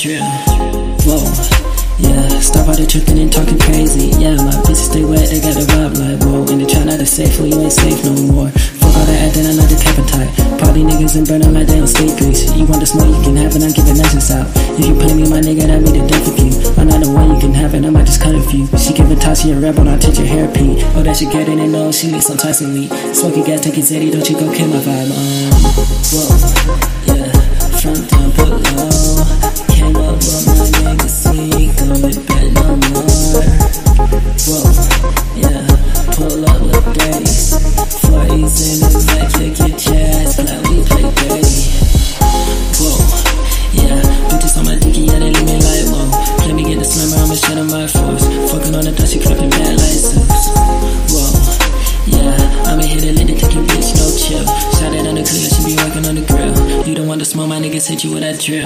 Whoa. Yeah, stop all the tripping and talking crazy. Yeah, my bitches stay wet, they got a vibe like whoa. And they try not to safe, well, you ain't safe no more. Fuck all that acting, I'm not the tight. Party niggas and burn them like they on state drinks. You want the smoke, you can have it, I'm giving nothing out. If you play me, my nigga, that be the death of you. I'm not the one you can have it, I might just cut a few. She giving she a rebel, I'll touch your hairpin. Oh, that she get in and know she looks enticingly. Smoking gas, taking zeddy, don't you go kill my vibe. Um, whoa, front down, put. Back no more. Whoa, yeah, pull up with days. 40s in the back, kick your chest, like we play. Whoa, yeah, bitches on my yeah, they leave me like whoa. Me I'ma on my. 去